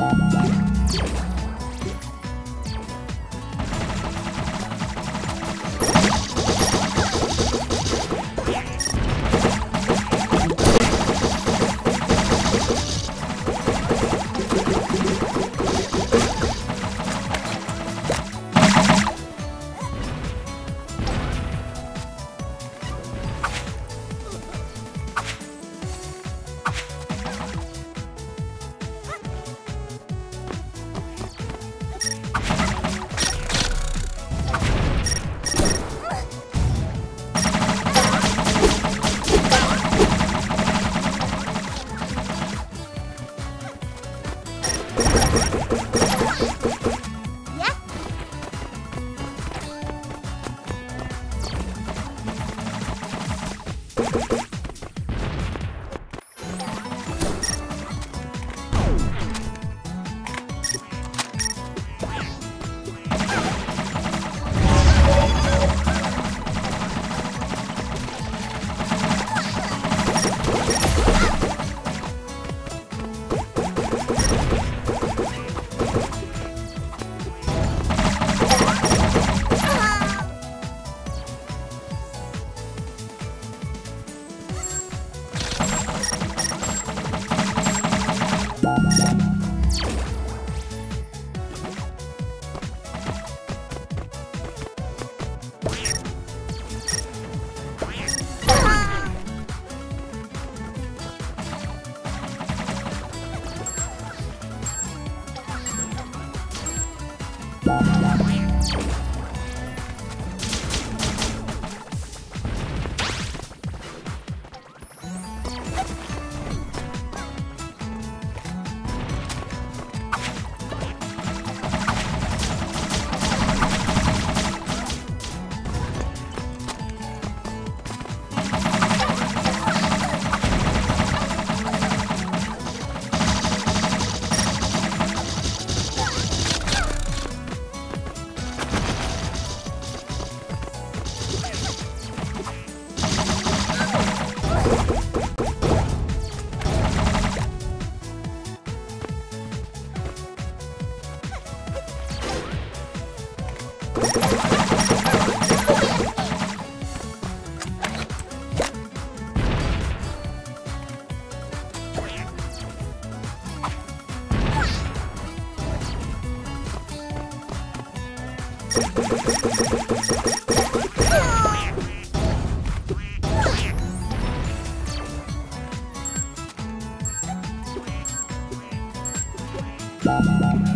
ピッ! Wow. Bye.